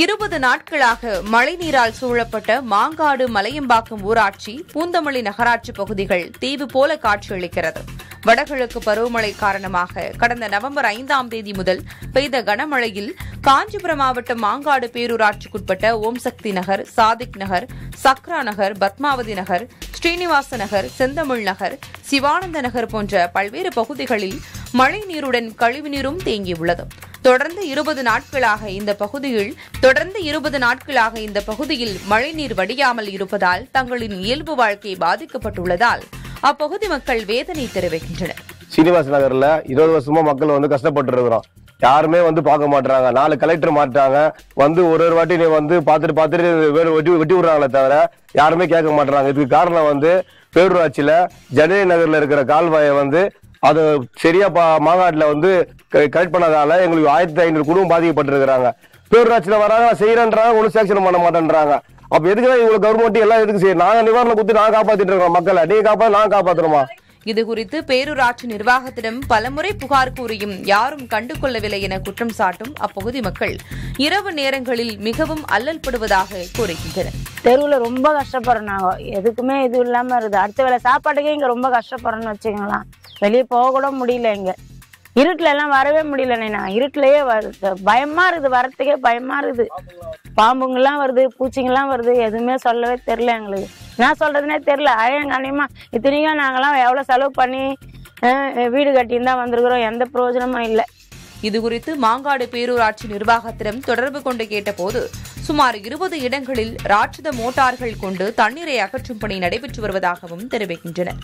இருபது நாட்களாக மழைநீரால் சூழப்பட்ட மாங்காடு மலையம்பாக்கம் ஊராட்சி பூந்தமல்லி நகராட்சி பகுதிகள் தீவு போல காட்சியளிக்கிறது வடகிழக்கு பருவமழை காரணமாக கடந்த நவம்பர் ஐந்தாம் தேதி முதல் பெய்த கனமழையில் காஞ்சிபுரம் மாவட்டம் மாங்காடு பேரூராட்சிக்குட்பட்ட ஓம் சக்தி நகர் சாதிக் நகர் சக்ரா நகர் பத்மாவதி நகர் ஸ்ரீனிவாச நகர் செந்தமிழ் நகர் சிவானந்த நகர் போன்ற பல்வேறு பகுதிகளில் மழை நீருடன் கழிவுநீரும் தேங்கியுள்ளது. தொடர்ந்து இருபது நாட்களாக இந்த பகுதியில் தொடர்ந்து இருபது நாட்களாக இந்த பகுதியில் மழைநீர் வடியாமல் இருப்பதால் தங்களின் இயல்பு வாழ்க்கை பாதிக்கப்பட்டுள்ளதால் அப்பகுதி மக்கள் வேதனை தெரிவிக்கின்றனர். சீனிவாச நகர்ல இருபது வருஷமா மக்கள் வந்து கஷ்டப்பட்டு இருக்கிறோம். யாருமே வந்து பார்க்க மாட்டாங்க நாலு கலெக்டர் மாட்டாங்க. வந்து ஒரு ஒரு வாட்டி நீ வந்து பார்த்துட்டு பார்த்துட்டு வேறு வெட்டி வெட்டி விடுறாங்களே தவிர யாருமே கேட்க மாட்டாங்க இதுக்கு காரணம் வந்து பேரூராட்சியில ஜனனி நகர்ல இருக்கிற கால்வாயை வந்து அது சரியா பா- மாங்காட்டுல வந்து கலெக்ட் பண்ணதால எங்களுக்கு ஆயிரத்தி ஐநூறு குடும்பம் பாதிக்கப்பட்டிருக்கிறாங்க. பேரூராட்சியில் வராங்க செய்யறேன்றாங்க ஒன்றும் சேக்ஷன் பண்ண மாட்டேன்றாங்க. அப்ப எதுக்குதான் இவ்வளவு கவர்மெண்ட் எல்லாம் எதுக்கு செய்யும் நாங்க நிவாரணம் கொடுத்து நான் காப்பாத்திட்டு இருக்கோம் மக்களை. நீங்க காப்பாத்து நான் காப்பாத்துறோமா இதுகுறித்து பேரூராட்சி நிர்வாகத்திடம் பலமுறை புகார் கூறியும் யாரும் கண்டுகொள்ளவில்லை என குற்றம் சாட்டும் அப்பகுதி மக்கள். இரவு நேரங்களில் மிகவும் அல்லல்படுவதாக கூறுகின்றனர். தெருவில் ரொம்ப கஷ்டப்படுறோம் நாங்கள் எதுக்குமே இது இல்லாமல் இருக்குது. அடுத்த வேளை சாப்பாட்டுக்கே இங்கே ரொம்ப கஷ்டப்படுறோம்னு வச்சுக்கலாம் வெளியே போக கூட முடியல இங்கே. இருட்டில் எல்லாம் வரவே முடியலண்ணே நான். இருட்டிலேயே வருது. பயமா இருக்குது. வரத்துக்கே பயமா இருக்குது. பாம்புங்கெல்லாம் வருது பூச்சிங்கெல்லாம் வருது. எதுவுமே சொல்லவே தெரில எங்களுக்கு. என்ன சொல்றதுனே தெரில அழையங்கானியமா இத்தனைக்கும் நாங்கெல்லாம் எவ்வளோ செலவு பண்ணி வீடு கட்டின்னு தான் வந்திருக்கிறோம். எந்த பிரயோஜனமும் இல்லை. இதுகுறித்து மாங்காடு பேரூராட்சி நிர்வாகத்திடம் தொடர்பு கொண்டு கேட்டபோது சுமார் இருபது இடங்களில் ராட்சத மோட்டார்கள் கொண்டு தண்ணீரை அகற்றும் பணி நடைபெற்று வருவதாகவும் தெரிவிக்கின்றனர்.